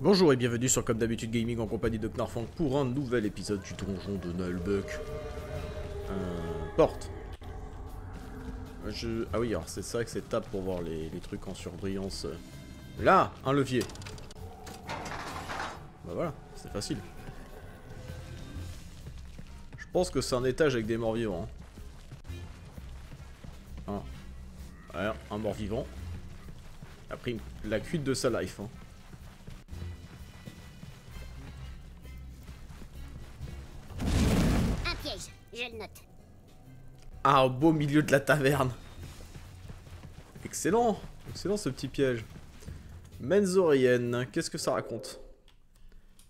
Bonjour et bienvenue sur Comme d'habitude Gaming en compagnie de Knarfang pour un nouvel épisode du donjon de Nullbuck. Euh, porte. Je... Ah oui, alors c'est ça que c'est tape pour voir les, trucs en surbrillance. Là, un levier. Bah voilà, c'est facile. Je pense que c'est un étage avec des morts vivants. hein. Un, un mort vivant. Après la cuite de sa life. Hein. Ah, au beau milieu de la taverne. Excellent, excellent ce petit piège. Menzorienne, qu'est-ce que ça raconte?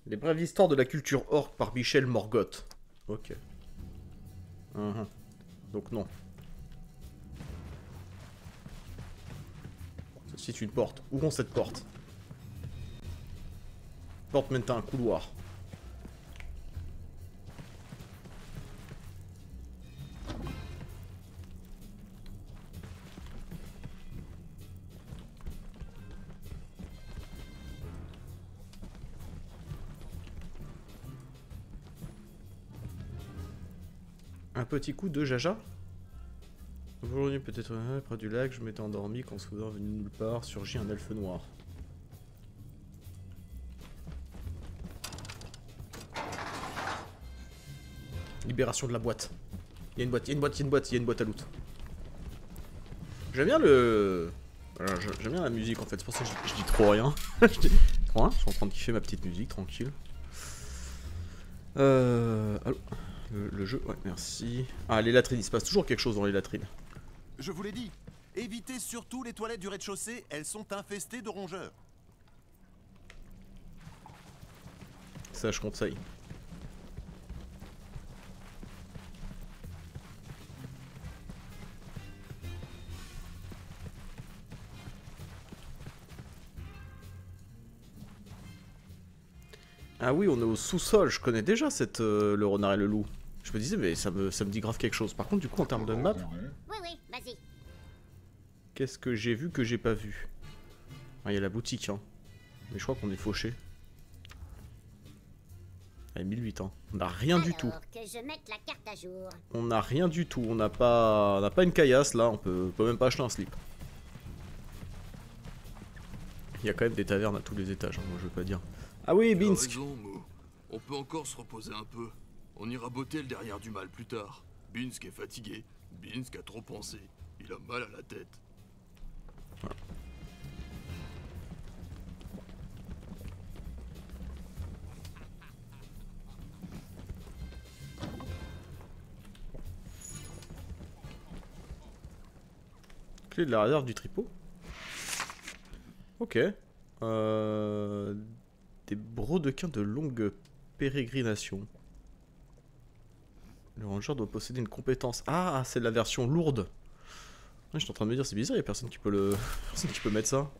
Les brèves histoires de la culture orque par Michel Morgoth. Ok. Mhm. Donc non. Ceci est une porte. Ouvrons cette porte. Porte mène un couloir. Un petit coup de jaja Aujourd'hui, peut-être euh, près du lac, je m'étais endormi quand soudain venu nulle part surgit un elfe noir. Libération de la boîte. Il y a une boîte, il y a une boîte, il y a une boîte, il y a une boîte à loot. J'aime bien le... J'aime bien la musique en fait, c'est pour ça que je, je dis trop rien. je dis trop rien, je suis en train de kiffer ma petite musique, tranquille. Euh... Allô? Le, le jeu, ouais, merci. Ah, les latrines, il se passe toujours quelque chose dans les latrines. Je vous l'ai dit, évitez surtout les toilettes du rez-de-chaussée, elles sont infestées de rongeurs. Ça, je conseille. Ah oui, on est au sous-sol. Je connais déjà cette, euh, le renard et le loup. Je me disais, mais ça me, ça me dit grave quelque chose. Par contre, du coup, en termes de map, Oui, oui, vas-y. qu'est-ce que j'ai vu que j'ai pas vu? Ah, il y a la boutique, hein. Mais je crois qu'on est fauché. Allez, 1008, hein. On a rien du tout. Alors, que je mette la carte à jour. On n'a rien du tout, on n'a pas, on n'a pas une caillasse là, on peut, on peut même pas acheter un slip. Il y a quand même des tavernes à tous les étages, hein, moi je veux pas dire. Ah oui, Binsk raison. On peut encore se reposer un peu. On ira botter le derrière du mal plus tard. Binsk est fatigué. Binsk a trop pensé. Il a mal à la tête. Clé de la réserve du tripot. Ok. Euh, des brodequins de longue pérégrination. Le ranger doit posséder une compétence. Ah, c'est la version lourde. Ouais, J'étais en train de me dire, c'est bizarre, il a personne qui peut le. personne qui peut mettre ça.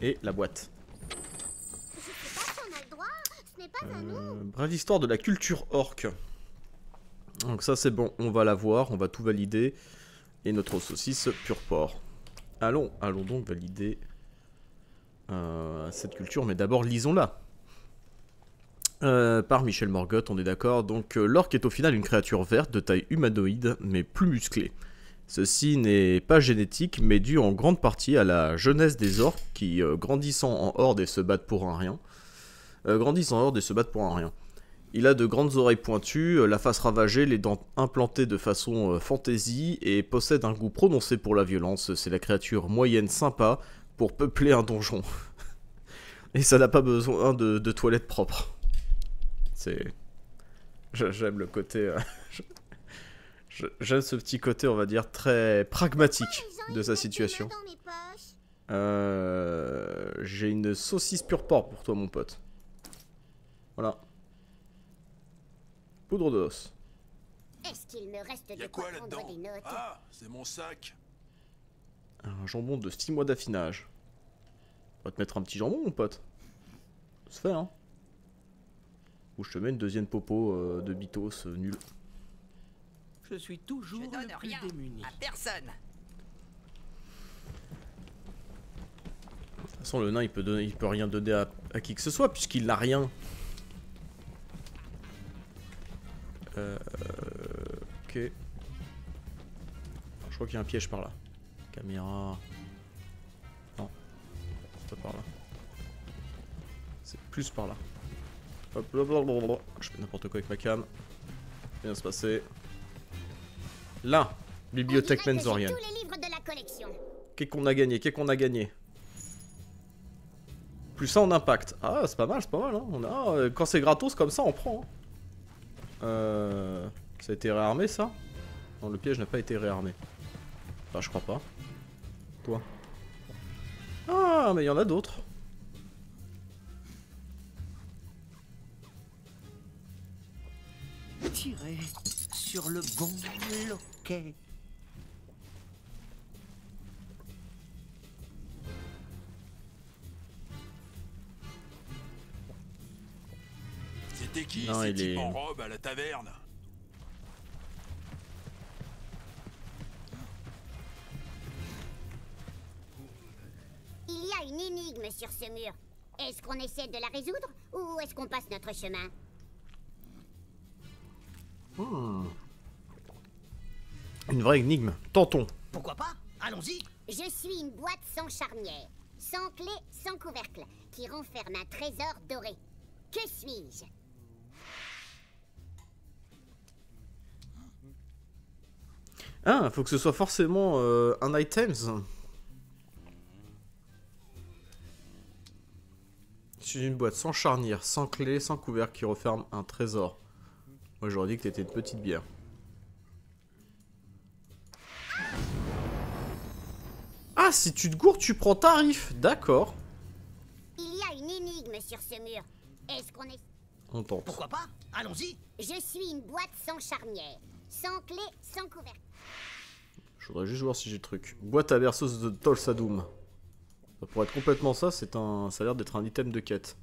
Et la boîte. Je. Euh, brève histoire de la culture orque. Donc ça c'est bon, on va la voir, on va tout valider. Et notre saucisse pur porc. Allons, allons donc valider euh, cette culture, mais d'abord lisons-la. Euh, par Michel Morgoth, on est d'accord. Donc euh, l'orque est au final une créature verte de taille humanoïde, mais plus musclée. Ceci n'est pas génétique, mais dû en grande partie à la jeunesse des orques qui, euh, grandissant en horde et se battent pour un rien, euh, grandissent en horde et se battent pour un rien. Il a de grandes oreilles pointues, la face ravagée, les dents implantées de façon fantaisie et possède un goût prononcé pour la violence. C'est la créature moyenne sympa pour peupler un donjon. et ça n'a pas besoin de, de toilettes propres. C'est. J'aime le côté. euh, J'aime ce petit côté, on va dire, très pragmatique ont de sa situation. Euh, J'ai une saucisse pure porc pour toi, mon pote. Voilà. Poudre d'os. Est-ce qu'il me reste Y de a quoi quoi prendre là-dedans des notes? Ah, c'est mon sac. Un jambon de 6 mois d'affinage. On va te mettre un petit jambon, mon pote. Ça se fait, hein. Ou je te mets une deuxième popo euh, de bitos euh, nul. Je suis toujours Je donne le plus rien démuni. à personne. façon, le nain, il peut, donner, il peut rien donner à, à qui que ce soit, puisqu'il n'a rien. Euh, ok. Alors, je crois qu'il y a un piège par là. Caméra. Non. C'est pas par là. C'est plus par là. Hop, blablabla. Je fais n'importe quoi avec ma cam. Vient se passer. Là, bibliothèque collection. Qu'est-ce qu'on a gagné? Qu'est-ce qu'on a gagné? Plus ça en impact. Ah, c'est pas mal, c'est pas mal. Hein. On a, euh, quand c'est gratos comme ça, on prend. hein. Euh, ça a été réarmé, ça? Non, le piège n'a pas été réarmé. Enfin, je crois pas. Toi? Ah, mais il y en a d'autres. Tirez sur le bon loquet. C'était qui Non, ces il types est- en robe à la taverne? Il y a une énigme sur ce mur. Est-ce qu'on essaie de la résoudre ou est-ce qu'on passe notre chemin? Une vraie énigme. Tentons. Pourquoi pas? Allons-y. Je suis une boîte sans charnière, sans clé, sans couvercle, qui renferme un trésor doré. Que suis-je? Ah, faut que ce soit forcément euh, un items. C'est une boîte sans charnière, sans clé, sans couvercle qui referme un trésor. Moi j'aurais dit que t'étais une petite bière. Ah, si tu te gourdes, tu prends tarif. D'accord. Il y a une énigme sur ce mur. Est-ce qu'on est... On tente. Pourquoi pas? Allons-y. Je suis une boîte sans charnière, sans clé, sans couvercle. Je voudrais juste voir si j'ai le truc. Boîte à berceuse de Tolsadoum. Ça pourrait être complètement ça, c'est un. ça a l'air d'être un item de quête.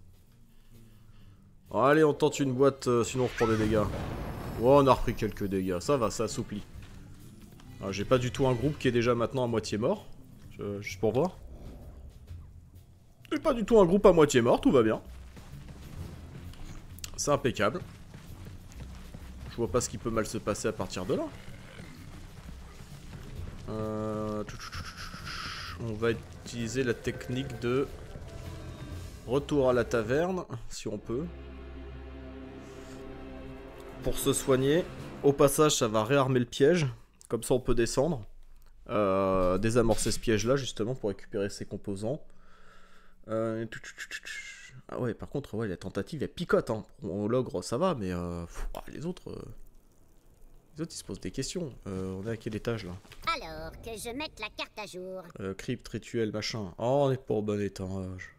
Allez, on tente une boîte, euh, sinon on reprend des dégâts. Oh, on a repris quelques dégâts, ça va, ça assouplit. Ah, j'ai pas du tout un groupe qui est déjà maintenant à moitié mort. Je- juste pour voir. J'ai pas du tout un groupe à moitié mort, tout va bien. C'est impeccable. Je vois pas ce qui peut mal se passer à partir de là. Euh, On va utiliser la technique de retour à la taverne, si on peut. Pour se soigner. Au passage, ça va réarmer le piège. Comme ça, on peut descendre. Euh, désamorcer ce piège-là, justement, pour récupérer ses composants. Euh, Ah ouais, par contre, ouais, la tentative, elle picote. Hein. L'ogre, ça va, mais euh, pff, ah, les autres... Les autres, ils se posent des questions. On est à quel étage, là? Alors que je mette la carte à jour. euh, crypte, rituel, machin. Oh, on n'est pas au bon étage.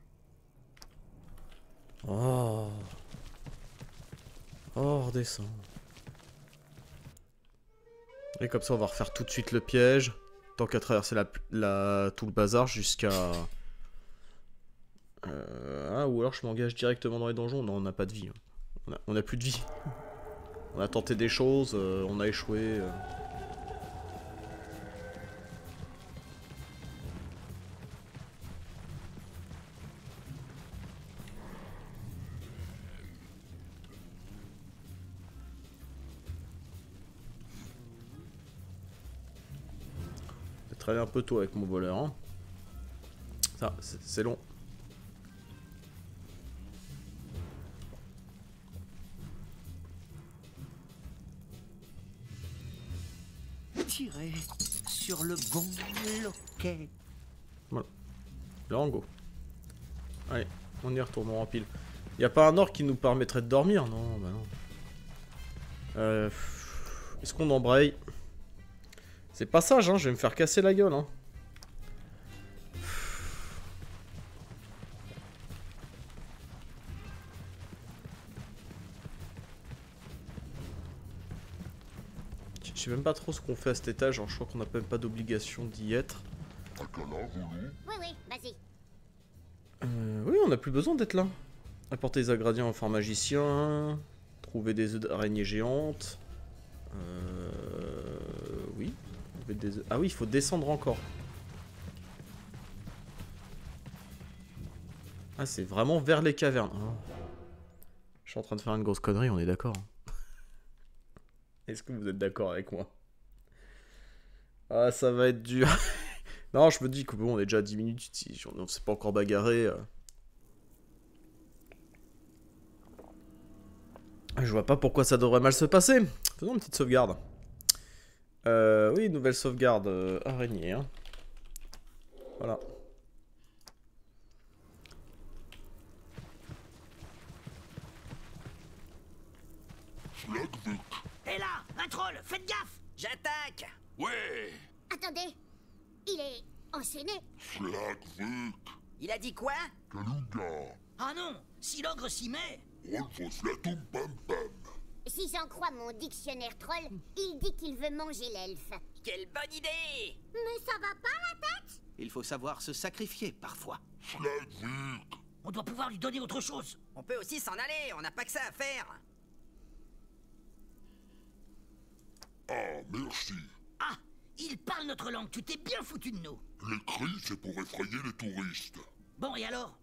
Oh. Oh, redescend. Et comme ça, on va refaire tout de suite le piège. Tant qu'à traverser la, tout le bazar jusqu'à... Euh, ah, ou alors je m'engage directement dans les donjons. Non, on n'a pas de vie. hein. On a, on a plus de vie. On a tenté des choses, euh, on a échoué. euh. Un peu tôt avec mon voleur. hein. Ça, c'est long. Tirez sur le bon loquet. Lango. Allez, on y retourne, on empile. Y a pas un or qui nous permettrait de dormir? Non, bah non. Euh, Est-ce qu'on embraye? C'est pas sage, hein, je vais me faire casser la gueule. Hein. Je sais même pas trop ce qu'on fait à cet étage, alors je crois qu'on n'a même pas d'obligation d'y être. Oui, oui, vas-y. Euh, oui, on n'a plus besoin d'être là. Apporter des ingrédients en phare magicien. Trouver des œufs d'araignée géantes. Euh. Trouver des œufs- Ah oui, il faut descendre encore. Ah, c'est vraiment vers les cavernes. Oh. Je suis en train de faire une grosse connerie, on est d'accord. Est-ce que vous êtes d'accord avec moi? Ah, ça va être dur. non, je me dis que bon, on est déjà à 10 minutes, si on ne s'est pas encore bagarré. euh. Je vois pas pourquoi ça devrait mal se passer. Faisons une petite sauvegarde. Euh, oui, nouvelle sauvegarde euh, araignée. hein. Voilà. Hé là, un troll, faites gaffe J'attaque Ouais Attendez, il est enchaîné. Il a dit quoi? Kaluga, Ah non, si l'ogre s'y met Rolfos Pam Pam. Si j'en crois mon dictionnaire troll, il dit qu'il veut manger l'elfe. Quelle bonne idée Mais ça va pas la tête Il faut savoir se sacrifier parfois. On doit pouvoir lui donner autre chose On peut aussi s'en aller, on n'a pas que ça à faire. ah merci. Ah Il parle notre langue, tu t'es bien foutu de nous Les cris, c'est pour effrayer les touristes. Bon, et alors?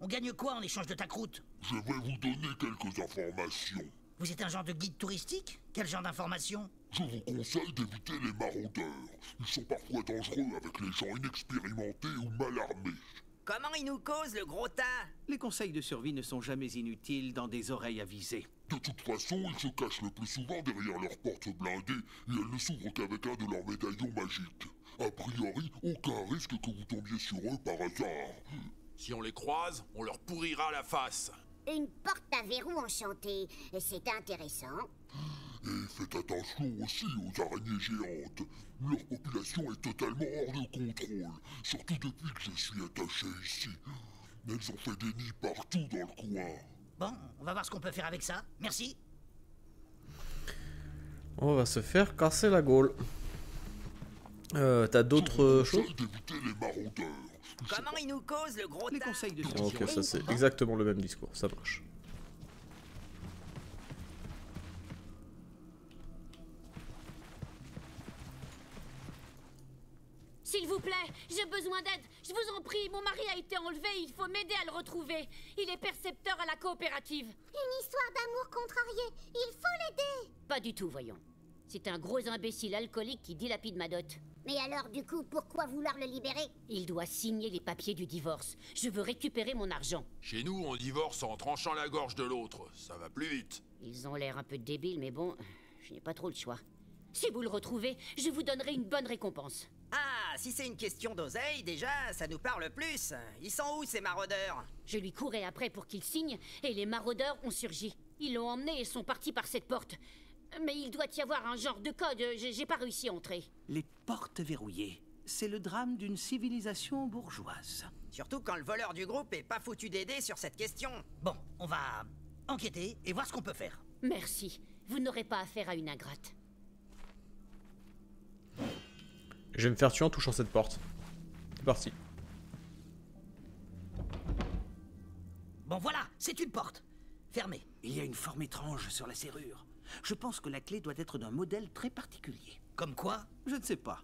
On gagne quoi en échange de ta croûte? Je vais vous donner quelques informations. Vous êtes un genre de guide touristique? Quel genre d'informations Je vous conseille d'éviter les maraudeurs. Ils sont parfois dangereux avec les gens inexpérimentés ou mal armés. Comment il nous cause le gros tas? Les conseils de survie ne sont jamais inutiles dans des oreilles avisées. De toute façon, ils se cachent le plus souvent derrière leurs portes blindées et elles ne s'ouvrent qu'avec un de leurs médaillons magiques. A priori, aucun risque que vous tombiez sur eux par hasard. Si on les croise, on leur pourrira la face. Une porte à verrou enchantée. C'est intéressant. Et faites attention aussi aux araignées géantes. Leur population est totalement hors de contrôle, surtout depuis que je suis attaché ici. Elles ont fait des nids partout dans le coin. Bon, on va voir ce qu'on peut faire avec ça. Merci. On va se faire casser la gaule. Euh, T'as d'autres choses? vous conseille d'éviter les maraudeurs. Comment il nous cause le gros Les conseils de survie. Ok, ça c'est exactement le même discours, ça marche. S'il vous plaît, j'ai besoin d'aide. Je vous en prie, mon mari a été enlevé, il faut m'aider à le retrouver. Il est percepteur à la coopérative. Une histoire d'amour contrarié. Il faut l'aider. Pas du tout, voyons. C'est un gros imbécile alcoolique qui dilapide ma dot. Mais alors, du coup, pourquoi vouloir le libérer? Il doit signer les papiers du divorce. Je veux récupérer mon argent. Chez nous, on divorce en tranchant la gorge de l'autre. Ça va plus vite. Ils ont l'air un peu débiles, mais bon, je n'ai pas trop le choix. Si vous le retrouvez, je vous donnerai une bonne récompense. Ah, si c'est une question d'oseille, déjà, ça nous parle plus. Ils sont où ces maraudeurs? Je lui courais après pour qu'il signe, et les maraudeurs ont surgi. Ils l'ont emmené et sont partis par cette porte. Mais il doit y avoir un genre de code, j'ai pas réussi à entrer. Les portes verrouillées. C'est le drame d'une civilisation bourgeoise. Surtout quand le voleur du groupe est pas foutu d'aider sur cette question. Bon, on va enquêter et voir ce qu'on peut faire. Merci. Vous n'aurez pas affaire à une ingrate. Je vais me faire tuer en touchant cette porte. C'est parti. Bon voilà, c'est une porte. Fermée. Il y a une forme étrange sur la serrure. Je pense que la clé doit être d'un modèle très particulier. Comme quoi Je ne sais pas.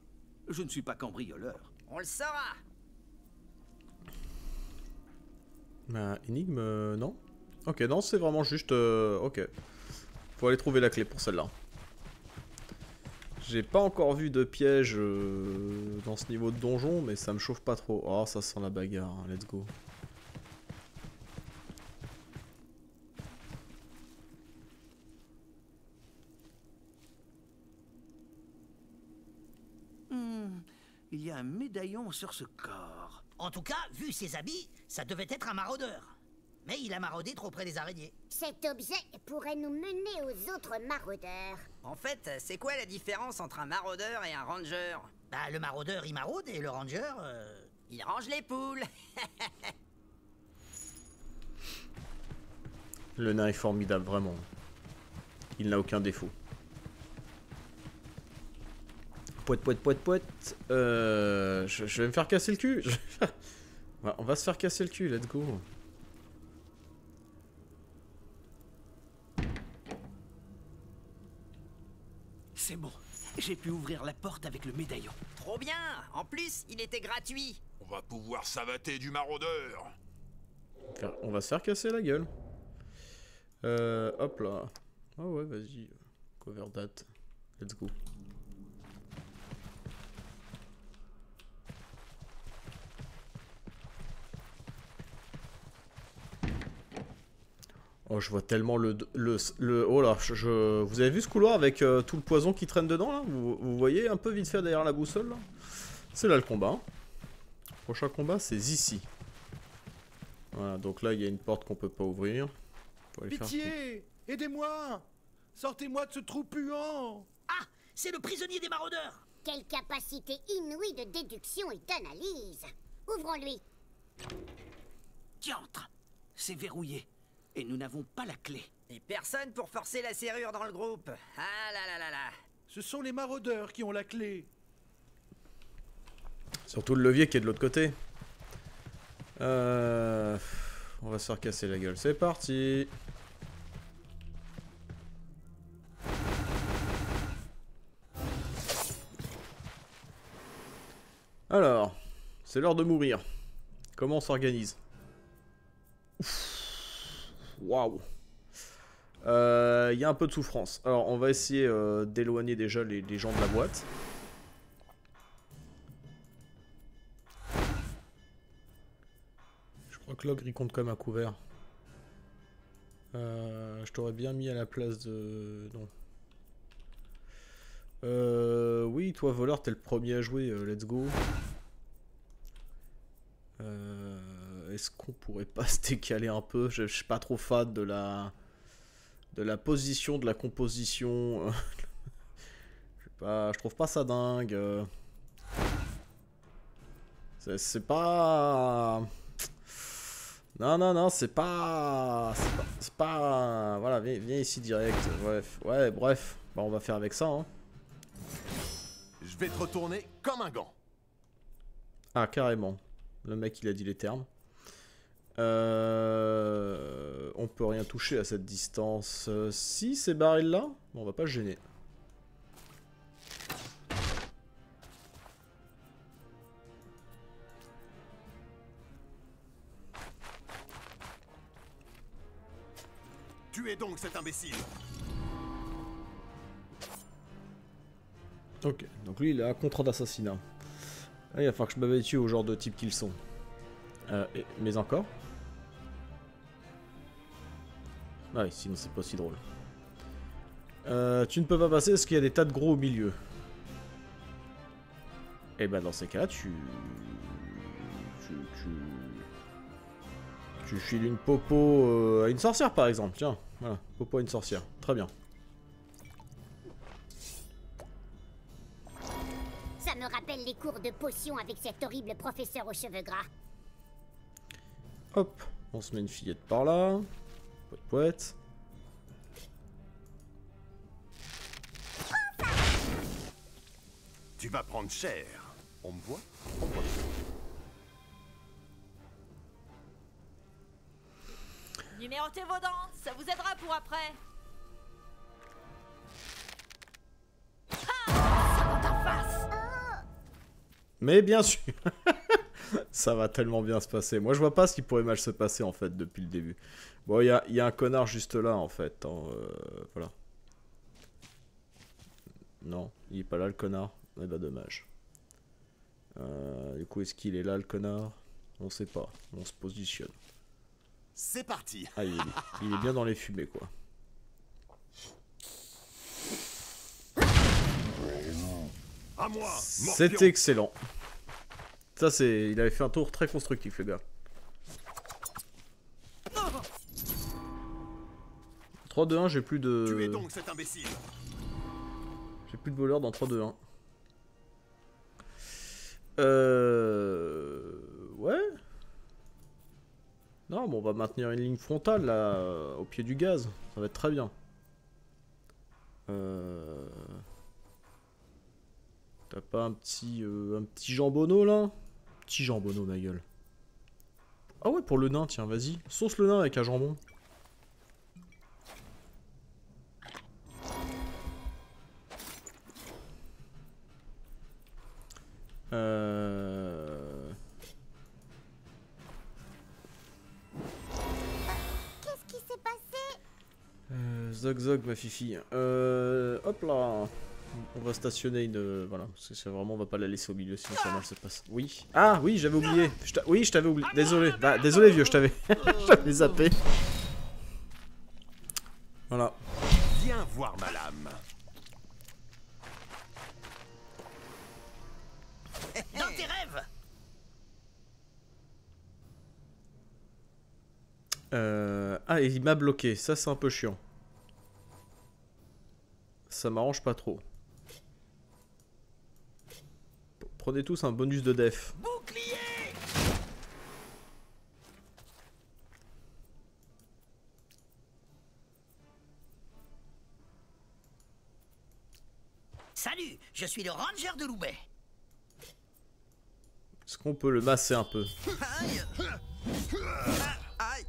Je ne suis pas cambrioleur. On le saura. Ma énigme, euh, non Ok, non, c'est vraiment juste... euh, ok. Faut aller trouver la clé pour celle-là. J'ai pas encore vu de piège euh, dans ce niveau de donjon, mais ça me chauffe pas trop. Oh, ça sent la bagarre, hein, let's go. Hmm, il y a un médaillon sur ce corps. En tout cas, vu ses habits, ça devait être un maraudeur. Mais il a maraudé trop près des araignées. Cet objet pourrait nous mener aux autres maraudeurs. En fait, c'est quoi la différence entre un maraudeur et un ranger? Bah, le maraudeur, il maraude et le ranger, euh, Il range les poules. Le nain est formidable, vraiment. Il n'a aucun défaut. Poète, poète, poète, poète. Euh, je, je vais me faire casser le cul. On va se faire casser le cul, let's go. C'est bon. J'ai pu ouvrir la porte avec le médaillon. Trop bien En plus, il était gratuit. On va pouvoir savater du maraudeur. On va se faire casser la gueule. Euh, hop là. Ah ouais, vas-y. Cover date. Let's go. Oh, je vois tellement le... le, le oh là, je, je- vous avez vu ce couloir avec euh, tout le poison qui traîne dedans là? Vous, vous voyez un peu vite fait derrière la boussole là? C'est là le combat. hein. Prochain combat, c'est ici. Voilà, donc là, il y a une porte qu'on peut pas ouvrir. Faut aller faire- Pitié Aidez-moi Sortez-moi de ce trou puant Ah C'est le prisonnier des maraudeurs Quelle capacité inouïe de déduction et d'analyse Ouvrons-lui. Diantre C'est verrouillé. Et nous n'avons pas la clé. Et personne pour forcer la serrure dans le groupe. Ah là là là là. Ce sont les maraudeurs qui ont la clé. Surtout le levier qui est de l'autre côté. Euh... On va se faire casser la gueule. C'est parti Alors, c'est l'heure de mourir. Comment on s'organise? Ouf. Waouh Euh, Il y a un peu de souffrance. Alors, on va essayer euh, d'éloigner déjà les, gens de la boîte. Je crois que l'ogre il compte comme un couvert. Euh, je t'aurais bien mis à la place de. Non. Euh, oui, toi voleur, t'es le premier à jouer, euh, let's go. Euh, Est-ce qu'on pourrait pas se décaler un peu je, je suis pas trop fan de la de la position, de la composition. je, sais pas, je trouve pas ça dingue. euh. C'est- pas. Non, non, non, c'est pas. C'est pas. Voilà, viens, viens ici direct. Bref, ouais, bref. Bah, on va faire avec ça. Hein. Je vais te retourner comme un gant. Ah, carrément. Le mec, il a dit les termes. Euh... On peut rien toucher à cette distance. Euh, si, ces barils-là, on va pas se gêner. Tuez donc cet imbécile. Ok, donc lui, il a un contrat d'assassinat. Ah, il va falloir que je m'habitue au genre de type qu'ils sont. Euh, et- mais encore Ah oui, sinon c'est pas si drôle. Euh, tu ne peux pas passer parce qu'il y a des tas de gros au milieu. Et bah dans ces cas-là, tu... Tu... Tu... Tu files une popo euh, à une sorcière par exemple. Tiens, voilà, popo à une sorcière. Très bien. Ça me rappelle les cours de potions avec cet horrible professeur aux cheveux gras. Hop, on se met une fillette par là. Tu vas prendre cher. On me voit? Numérotez vos dents, ça vous aidera pour après. Ah Ça monte en face Mais bien sûr Ça va tellement bien se passer. Moi je vois pas ce qui pourrait mal se passer en fait depuis le début. Bon, il y a, il y a un connard juste là en fait. hein, euh, voilà. Non, il est pas là le connard. Eh bah dommage. Euh, du coup, est-ce qu'il est là le connard? On sait pas. On se positionne. C'est parti. Ah, il est, il est bien dans les fumées quoi. C'était excellent. Ça, c'est. Il avait fait un tour très constructif, le gars. 3-2-1, j'ai plus de. donc cet imbécile. J'ai plus de voleurs dans 3-2-1. Euh. Ouais. Non, bon, on va maintenir une ligne frontale là, au pied du gaz. Ça va être très bien. Euh. T'as pas un petit, euh, un petit jambonneau là? petit jambonneau, ma gueule. Ah ouais, pour le nain, tiens, vas-y. Sauce le nain avec un jambon. Euh... Qu'est-ce qui s'est passé? Euh, Zog Zog, ma fifi. Euh, hop là on va stationner une... Voilà, parce que c'est vraiment on va pas la laisser au milieu sinon ça mal se passe. Oui. Ah oui, j'avais oublié. Je oui, je t'avais oublié. Désolé. Bah, désolé vieux, je t'avais... je t'avais zappé. Voilà. Viens voir ma lame. Dans tes rêves Euh... Ah, et il m'a bloqué. Ça, c'est un peu chiant. Ça m'arrange pas trop. Prenez tous un bonus de def. Bouclier Salut, je suis le ranger de Loubet. Est-ce qu'on peut le masser un peu? Aïe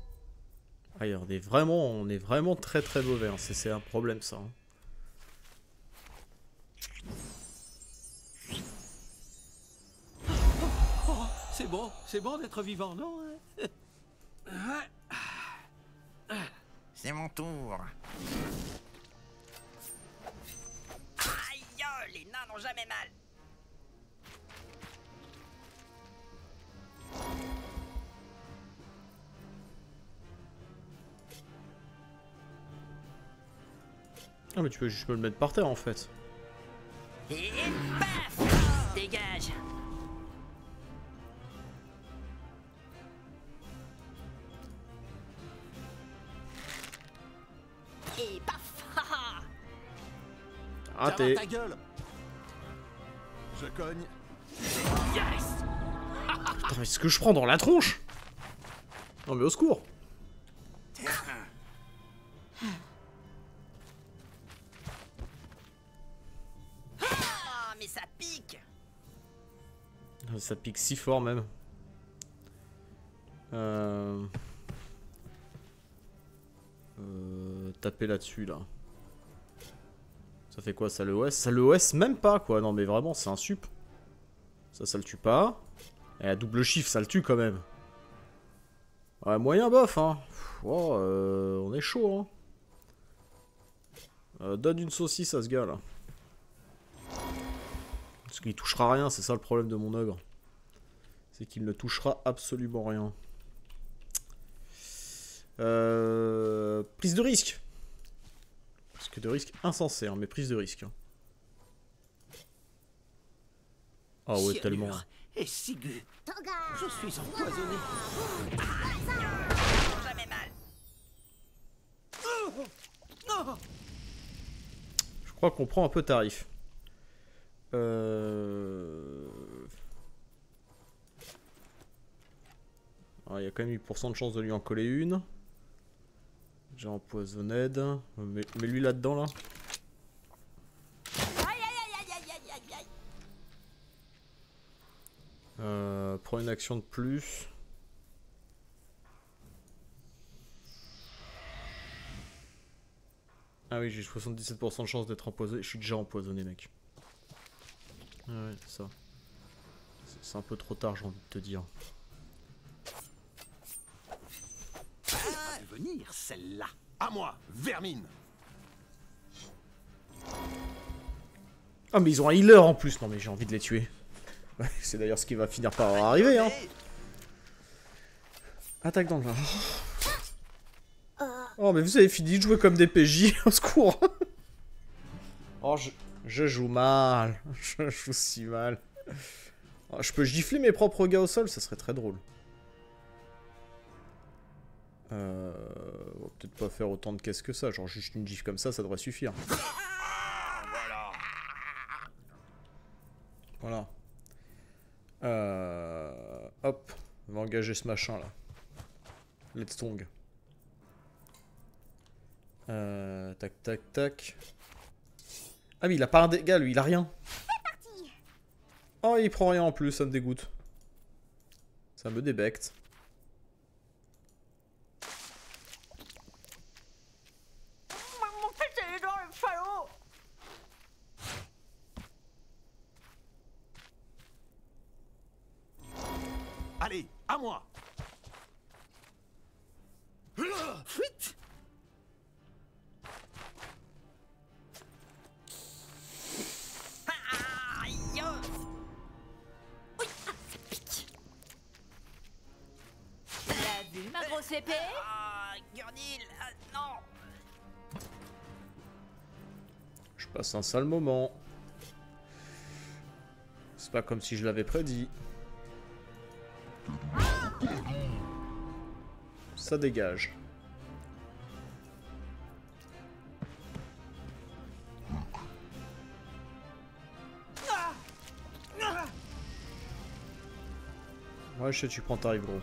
Aïe on est vraiment, on est vraiment très très mauvais. hein. C'est c'est un problème ça. hein. Bon, c'est bon d'être vivant, non hein? C'est mon tour. Aïe, oh, les nains n'ont jamais mal. Ah, mais tu peux juste me le mettre par terre en fait. Et Raté. Ferme ta gueule Je cogne. Yes Putain, mais ce que je prends dans la tronche Non mais au secours Ah, mais ça pique Ah, Ça pique si fort même. Euh... Euh, taper là-dessus là. Ça fait quoi ça le OS Ça le OS même pas quoi. Non mais vraiment c'est un sup. Ça ça le tue pas. Et à double chiffre ça le tue quand même. Ouais moyen bof hein. Oh, euh, on est chaud hein. Euh, donne une saucisse à ce gars là. Parce qu'il touchera rien, c'est ça le problème de mon ogre. C'est qu'il ne touchera absolument rien. Euh, prise de risque. Que de risque insensé, hein, mais prise de risque. hein. Ah ouais, tellement. Et Sigu, Toga je suis empoisonné. Jamais mal. Je crois qu'on prend un peu tarif. Euh... Ah, Il y a quand même 8% de chance de lui en coller une. J'ai empoisonné. Mais, lui là-dedans là. Euh, prends une action de plus. Ah oui, j'ai 77% de chance d'être empoisonné. Je suis déjà empoisonné, mec. Ouais, ça. C'est un peu trop tard, j'ai envie de te dire. Ah, venir celle-là. À moi, vermine Ah, mais ils ont un healer en plus. Non, mais j'ai envie de les tuer. C'est d'ailleurs ce qui va finir par arriver, hein. Attaque dans le vin. Oh, mais vous avez fini de jouer comme des PJ, au secours. oh, je, je joue mal. Je joue si mal. Oh, je peux gifler mes propres gars au sol, ça serait très drôle. Euh, on va peut-être pas faire autant de caisses que ça, genre juste une gif comme ça, ça devrait suffire. Voilà. Euh, hop, on va engager ce machin là. Let's tong. Euh, tac tac tac. Ah mais il a pas un dégât lui, il a rien. Oh il prend rien en plus, ça me dégoûte. Ça me débecte. À moi Fuite ma grosse épée Gurnil, non Je passe un sale moment. C'est pas comme si je l'avais prédit. Ça dégage. Ouais, je sais, tu prends ta gros.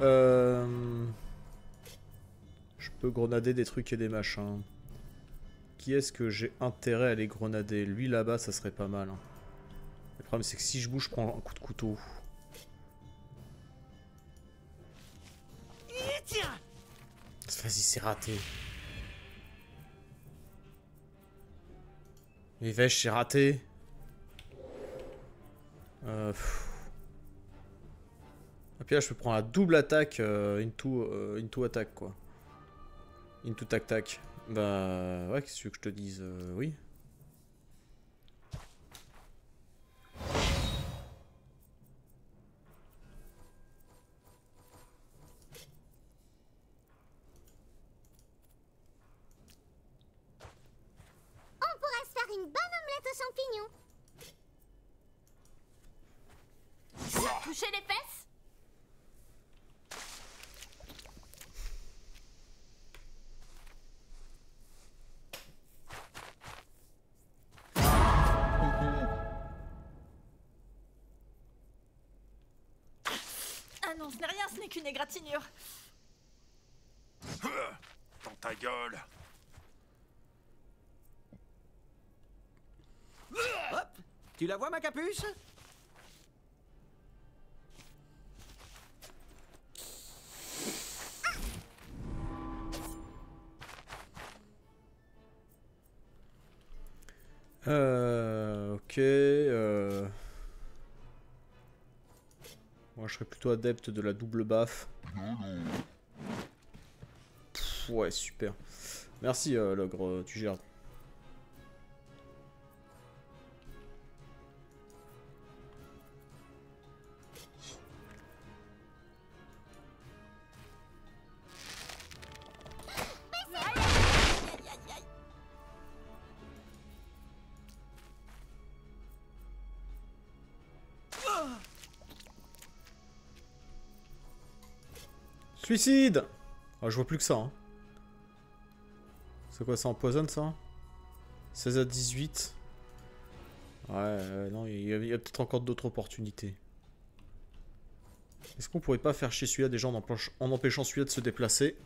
Euh... Je peux grenader des trucs et des machins. Qui est-ce que j'ai intérêt à les grenader Lui là-bas, ça serait pas mal. hein. Le problème, c'est que si je bouge, je prends un coup de couteau. Tiens Vas-y, c'est raté. Mais Vèche, c'est raté. Euh... Et puis là, je peux prendre la double attaque euh, into, euh, attaque, quoi. Into tac tac. Bah ouais, qu'est-ce que je te dise Euh, Oui. Non, ce n'est rien, ce n'est qu'une égratignure. Dans ta gueule Hop Tu la vois, ma capuche? Euh, ok. Euh... Je serais plutôt adepte de la double baffe. Ouais, super. Merci, euh, l'ogre, tu gères. Suicide Ah, je vois plus que ça. Hein. C'est quoi, ça empoisonne ça? 16 à 18. Ouais, ouais, non, il y a, peut-être encore d'autres opportunités. Est-ce qu'on pourrait pas faire chier celui-là déjà en, empêch- en empêchant celui-là de se déplacer?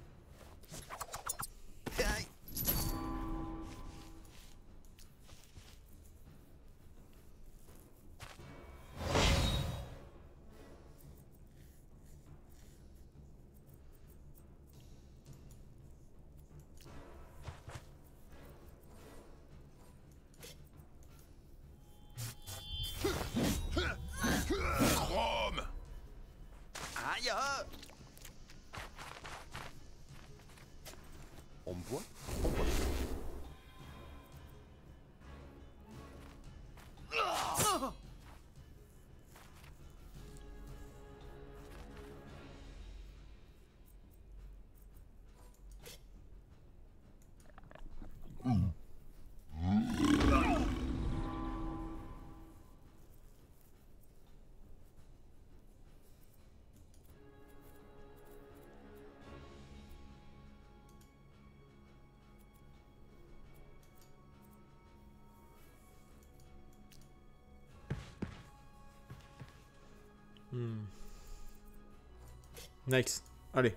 Nice. Allez.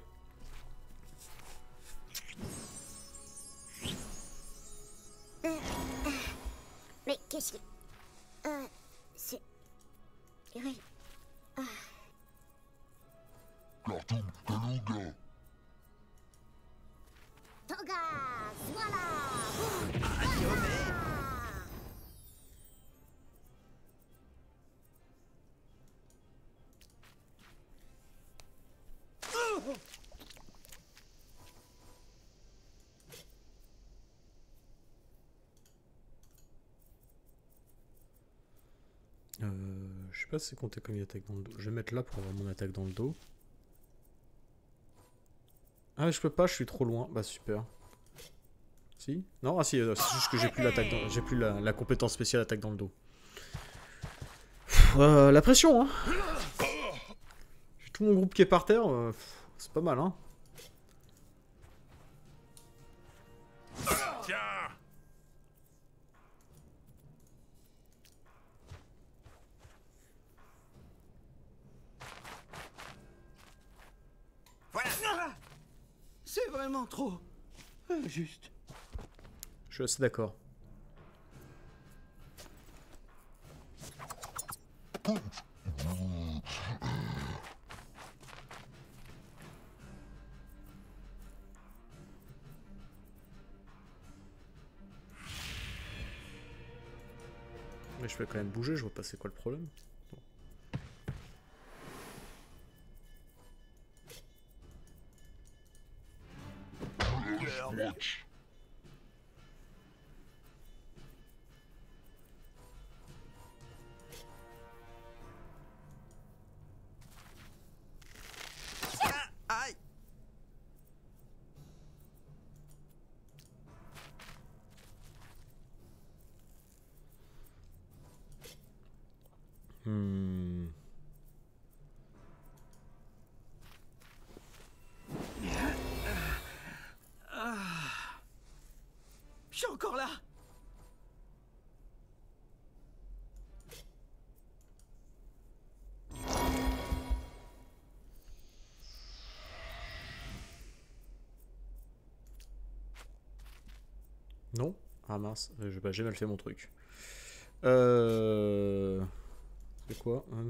Mais qu'est-ce que... c'est compté comme une attaque dans le dos. Je vais mettre là pour avoir mon attaque dans le dos. Ah, je peux pas, je suis trop loin. Bah, super. Si? Non Ah, si, euh, c'est juste que j'ai plus l'attaque J'ai plus la, compétence spéciale attaque dans le dos. Euh, la pression, hein J'ai tout mon groupe qui est par terre. euh, c'est pas mal, hein injuste. Je suis assez d'accord. Mais je peux quand même bouger, je vois pas c'est quoi le problème. Aïe Non Ah mince, euh, j'ai mal fait mon truc. Euh... C'est quoi hein?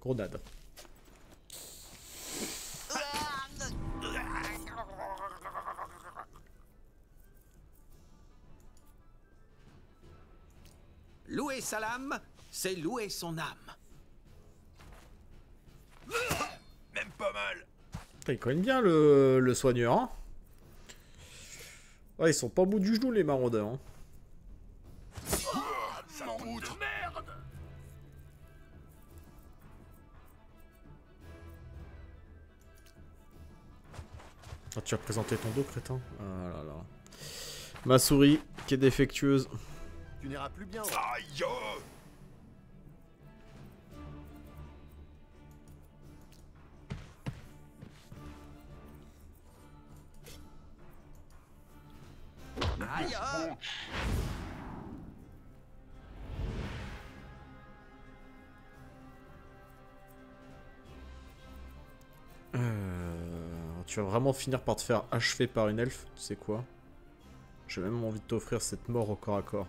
Grenade. Louer sa lame, c'est louer son âme. Même pas mal. Il connaît bien le, le soigneur, hein Ouais, ils sont pas au bout du genou, les maraudeurs. hein. Ça Merde Ah, tu as présenté ton dos, crétin Ah là là. Ma souris, qui est défectueuse. Tu n'iras plus bien. Aïe. Aïe. Euh, tu vas vraiment finir par te faire achever par une elfe, tu sais quoi? J'ai même envie de t'offrir cette mort au corps à corps.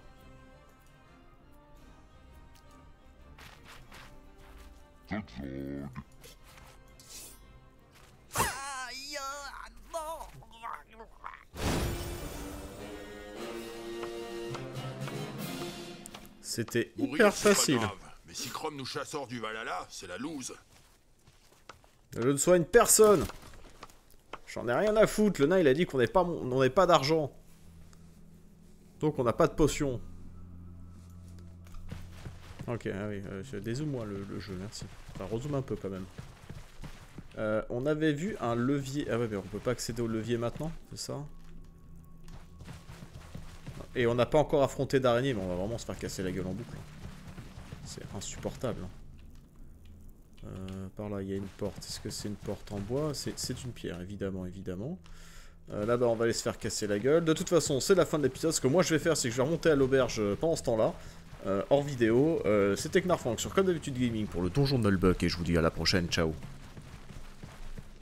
Aïe non C'était hyper facile. grave. Mais si Chrome nous chasse hors du Valhalla, c'est la loose. Je ne soigne personne J'en ai rien à foutre, le nain il a dit qu'on n'ait pas, mon- on pas d'argent. Donc on n'a pas de potion. Ok, ah oui, euh, dézoome-moi le, le jeu, merci. Enfin, un peu quand même. Euh, on avait vu un levier... Ah ouais, mais on peut pas accéder au levier maintenant, c'est ça? Et on n'a pas encore affronté d'araignée, mais on va vraiment se faire casser la gueule en boucle. C'est insupportable. hein. Euh, par là, il y a une porte. Est-ce que c'est une porte en bois? C'est une pierre, évidemment, évidemment. Euh, Là-bas, on va aller se faire casser la gueule. De toute façon, c'est la fin de l'épisode. Ce que moi, je vais faire, c'est que je vais remonter à l'auberge pendant ce temps-là. Euh, hors vidéo. Euh, C'était Knarfang sur Comme d'habitude Gaming pour le donjon de Nullbuck. Et je vous dis à la prochaine. Ciao